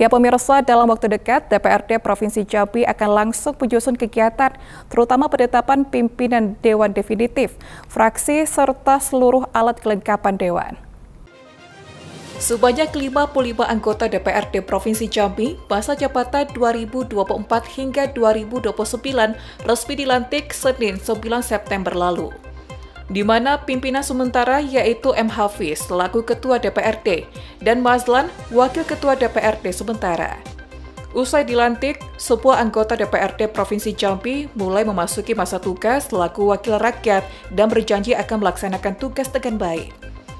Ya pemirsa, dalam waktu dekat DPRD Provinsi Jambi akan langsung menyusun kegiatan, terutama penetapan pimpinan Dewan Definitif, fraksi, serta seluruh alat kelengkapan Dewan. Sebanyak 55 anggota DPRD Provinsi Jambi masa jabatan 2024 hingga 2029 resmi dilantik Senin 9 September lalu di mana pimpinan sementara yaitu M. Hafiz selaku Ketua DPRD dan Mazlan Wakil Ketua DPRD sementara. Usai dilantik, sebuah anggota DPRD Provinsi Jambi mulai memasuki masa tugas selaku wakil rakyat dan berjanji akan melaksanakan tugas dengan baik.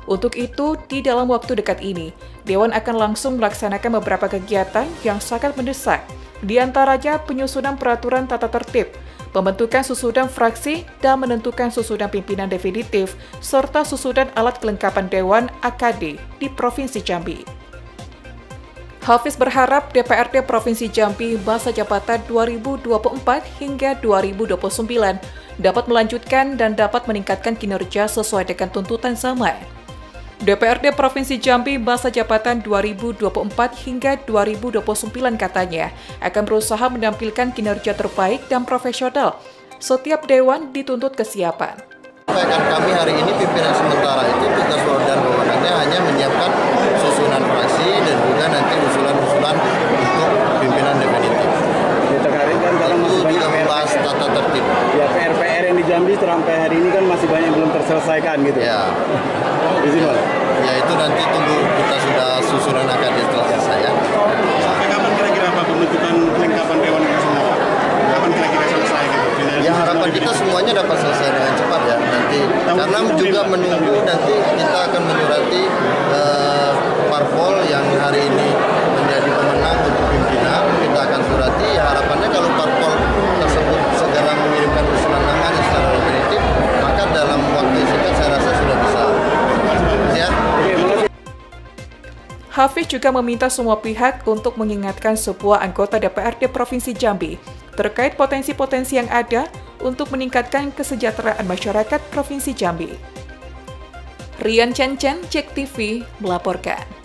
Untuk itu, di dalam waktu dekat ini, Dewan akan langsung melaksanakan beberapa kegiatan yang sangat mendesak, di antaranya penyusunan peraturan tata tertib, pembentukan susunan fraksi dan menentukan susunan pimpinan definitif, serta susunan alat kelengkapan Dewan AKD di Provinsi Jambi. Hafiz berharap DPRD Provinsi Jambi masa jabatan 2024 hingga 2029 dapat melanjutkan dan dapat meningkatkan kinerja sesuai dengan tuntutan zaman. DPRD Provinsi Jambi masa jabatan 2024 hingga 2029 katanya akan berusaha menampilkan kinerja terbaik dan profesional. Setiap dewan dituntut kesiapan. Sampaikan kami hari ini pimpinan sementara itu tugas dan wewenangnya hanya menyiapkan susunan fraksi dan juga nanti usulan-usulan untuk pimpinan definitif. Kan kalau masih banyak membahas tata tertib. Ya PR-PR yang di Jambi sampai hari ini kan masih banyak yang belum terselesaikan gitu. Ya. Izin Mas. Ya itu nanti tunggu kita sudah susunan akan setelah selesai ya. Sampai kapan kira-kira Pak pembentukan kelengkapan Dewan ini semua Pak? Kapan kira-kira selesai gitu? Ya harapan kita semuanya dapat selesai dengan cepat ya nanti. Karena juga menunggu nanti kita akan menyurati uh, parpol yang hari ini menjadi pemenang untuk pimpinan. Kita akan surati ya harapannya kalau parpol tersebut segera mengirimkan usulan namanya secara definitif, maka dalam waktu singkat saya rasa sudah bisa Hafiz juga meminta semua pihak untuk mengingatkan sebuah anggota DPRD Provinsi Jambi terkait potensi-potensi yang ada untuk meningkatkan kesejahteraan masyarakat Provinsi Jambi. Rian Chen Chen, Cek TV, melaporkan.